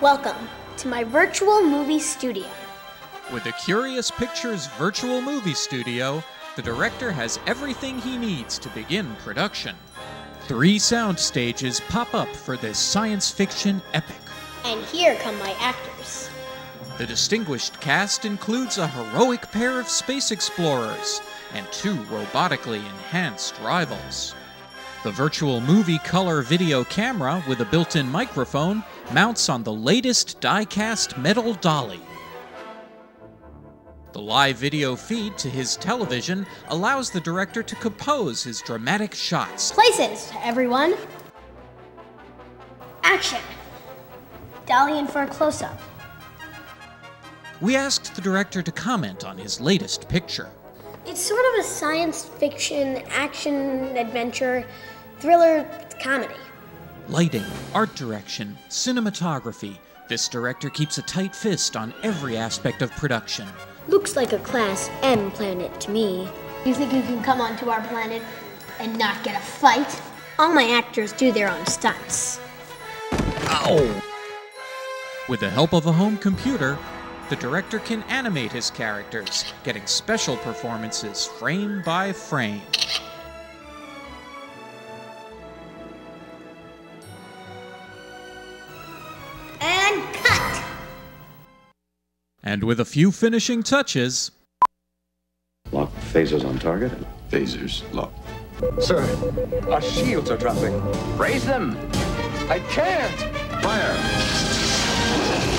Welcome to my virtual movie studio. With the Curious Pictures virtual movie studio, the director has everything he needs to begin production. Three sound stages pop up for this science fiction epic. And here come my actors. The distinguished cast includes a heroic pair of space explorers and two robotically enhanced rivals. The virtual movie color video camera with a built in microphone mounts on the latest die cast metal dolly. The live video feed to his television allows the director to compose his dramatic shots. Places, everyone. Action. Dolly in for a close up. We asked the director to comment on his latest picture. It's sort of a science fiction, action, adventure, thriller comedy. Lighting, art direction, cinematography. This director keeps a tight fist on every aspect of production. Looks like a Class M planet to me. You think you can come onto our planet and not get a fight? All my actors do their own stunts. Ow! With the help of a home computer, the director can animate his characters, getting special performances frame by frame. And with a few finishing touches, Lock phasers on target. Phasers locked. Sir, our shields are dropping. Raise them! I can't! Fire!